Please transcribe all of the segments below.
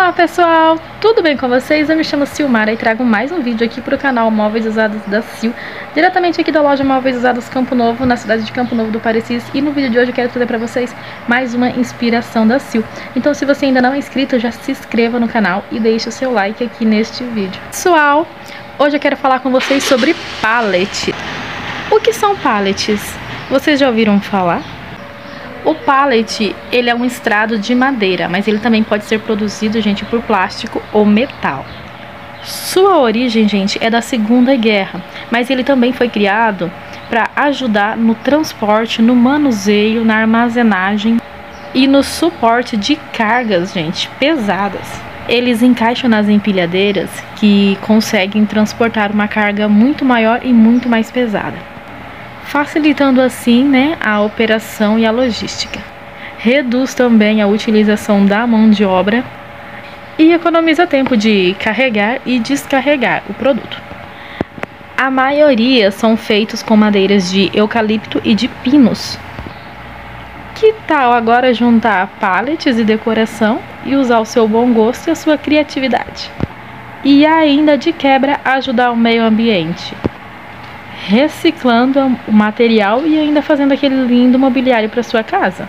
Olá pessoal, tudo bem com vocês? Eu me chamo Silmara e trago mais um vídeo aqui para o canal Móveis Usados da Sil, diretamente aqui da loja Móveis Usados Campo Novo, na cidade de Campo Novo do Parecis. E no vídeo de hoje eu quero trazer para vocês mais uma inspiração da Sil. Então se você ainda não é inscrito, já se inscreva no canal e deixe o seu like aqui neste vídeo. Pessoal, hoje eu quero falar com vocês sobre pallet. O que são pallets? Vocês já ouviram falar? O pallet, ele é um estrado de madeira, mas ele também pode ser produzido, gente, por plástico ou metal. Sua origem, gente, é da Segunda Guerra, mas ele também foi criado para ajudar no transporte, no manuseio, na armazenagem e no suporte de cargas, gente, pesadas. Eles encaixam nas empilhadeiras que conseguem transportar uma carga muito maior e muito mais pesada facilitando assim né, a operação e a logística. Reduz também a utilização da mão de obra e economiza tempo de carregar e descarregar o produto. A maioria são feitos com madeiras de eucalipto e de pinos. Que tal agora juntar pallets e decoração e usar o seu bom gosto e a sua criatividade? E ainda de quebra ajudar o meio ambiente reciclando o material e ainda fazendo aquele lindo mobiliário para sua casa.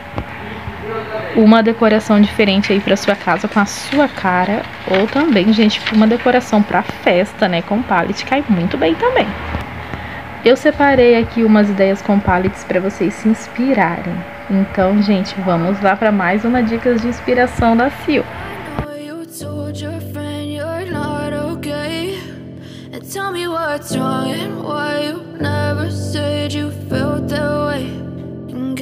Uma decoração diferente aí para sua casa com a sua cara ou também, gente, uma decoração para festa, né, com pallet cai muito bem também. Eu separei aqui umas ideias com pallets para vocês se inspirarem. Então, gente, vamos lá para mais uma dicas de inspiração da Sil. Tell me what's wrong and why you